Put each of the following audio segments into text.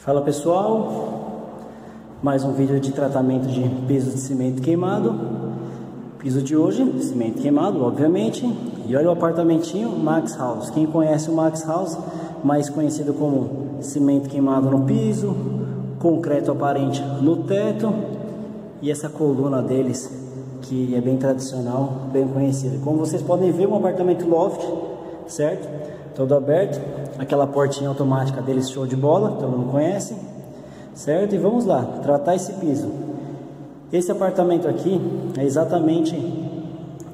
Fala pessoal, mais um vídeo de tratamento de piso de cimento queimado. Piso de hoje, cimento queimado, obviamente. E olha o apartamentinho Max House. Quem conhece o Max House, mais conhecido como cimento queimado no piso, concreto aparente no teto e essa coluna deles que é bem tradicional, bem conhecida. Como vocês podem ver, um apartamento loft, certo? Todo aberto, aquela portinha automática deles show de bola, todo mundo conhece, certo? E vamos lá, tratar esse piso. Esse apartamento aqui é exatamente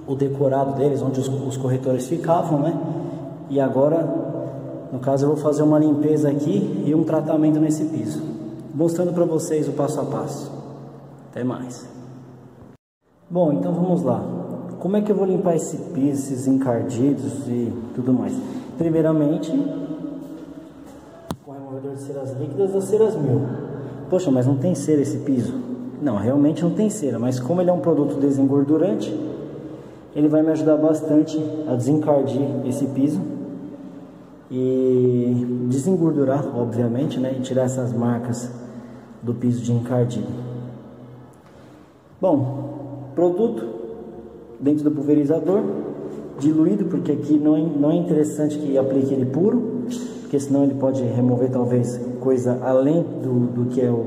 o decorado deles, onde os, os corretores ficavam, né? E agora, no caso, eu vou fazer uma limpeza aqui e um tratamento nesse piso, mostrando para vocês o passo a passo. Até mais. Bom, então vamos lá. Como é que eu vou limpar esse piso, esses encardidos e tudo mais? Primeiramente, com o removedor de ceras líquidas ou ceras mil. Poxa, mas não tem cera esse piso? Não, realmente não tem cera, mas como ele é um produto desengordurante, ele vai me ajudar bastante a desencardir esse piso e desengordurar, obviamente, né, e tirar essas marcas do piso de encardido. Bom, produto dentro do pulverizador, diluído, porque aqui não é, não é interessante que aplique ele puro, porque senão ele pode remover talvez coisa além do, do que é o,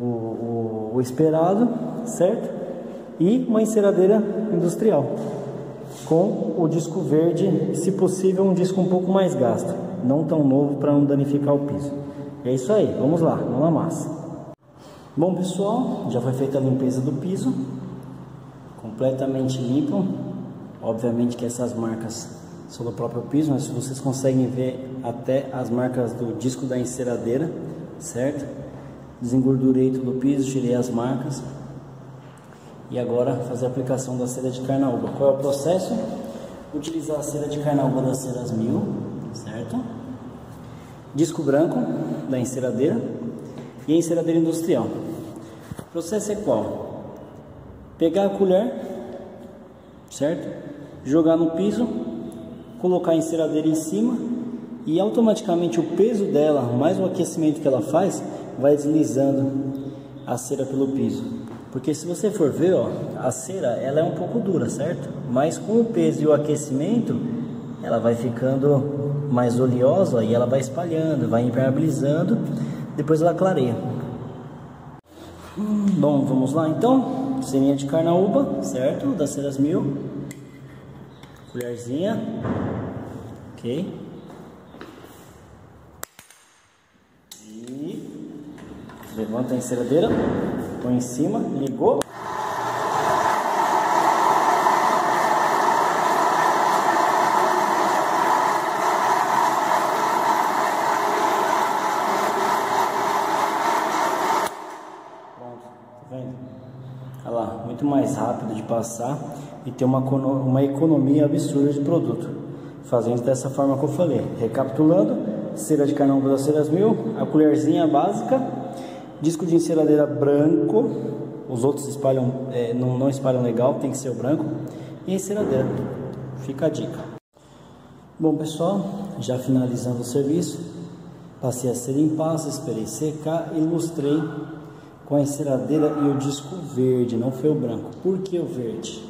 o, o, esperado, certo? E uma enceradeira industrial, com o disco verde, se possível um disco um pouco mais gasto, não tão novo para não danificar o piso. É isso aí, vamos lá, na massa. Bom pessoal, já foi feita a limpeza do piso, completamente limpo. Obviamente que essas marcas são do próprio piso, mas vocês conseguem ver até as marcas do disco da enceradeira, certo? Desengordurei todo o piso, tirei as marcas. E agora fazer a aplicação da cera de carnaúba. Qual é o processo? Utilizar a cera de carnaúba das ceras mil, certo? Disco branco da enceradeira e a enceradeira industrial. O processo é qual? Pegar a colher, certo? Jogar no piso, colocar a enceradeira em cima e automaticamente o peso dela, mais o aquecimento que ela faz, vai deslizando a cera pelo piso. Porque se você for ver, ó, a cera ela é um pouco dura, certo? Mas com o peso e o aquecimento, ela vai ficando mais oleosa e ela vai espalhando, vai impermeabilizando depois ela clareia. Bom, vamos lá então. Serinha de carnaúba, certo? Das ceras mil. Colherzinha. Ok. E levanta a enceradeira, põe em cima, ligou. Olha lá, muito mais rápido de passar e ter uma, uma economia absurda de produto. Fazendo dessa forma que eu falei. Recapitulando, cera de carnão das ceras mil, a colherzinha básica, disco de enceradeira branco, os outros espalham, é, não, não espalham legal, tem que ser o branco, e enceradeira. Fica a dica. Bom pessoal, já finalizando o serviço, passei a cera em pasta, esperei secar, ilustrei com a enceradeira e o disco verde, não foi o branco. Por que o verde?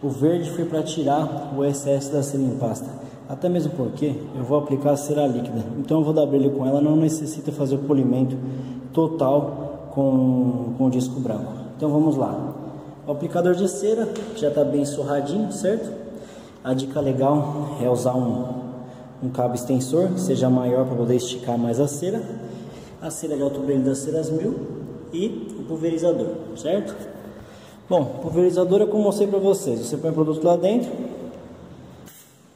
O verde foi para tirar o excesso da cera em pasta. Até mesmo porque eu vou aplicar a cera líquida. Então eu vou dar brilho com ela, não necessita fazer o polimento total com, com o disco branco. Então vamos lá. O aplicador de cera já está bem surradinho, certo? A dica legal é usar um, um cabo extensor, seja maior para poder esticar mais a cera. A cera de alto brilho das ceras mil e o pulverizador, certo? Bom, pulverizador é como eu mostrei para vocês. Você põe o produto lá dentro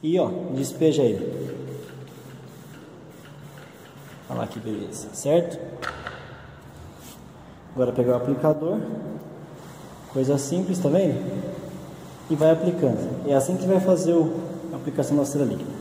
e ó, despeja ele. Olha lá que beleza, certo? Agora pegar o aplicador, coisa simples, tá vendo? E vai aplicando. É assim que vai fazer o, a aplicação da cera líquida.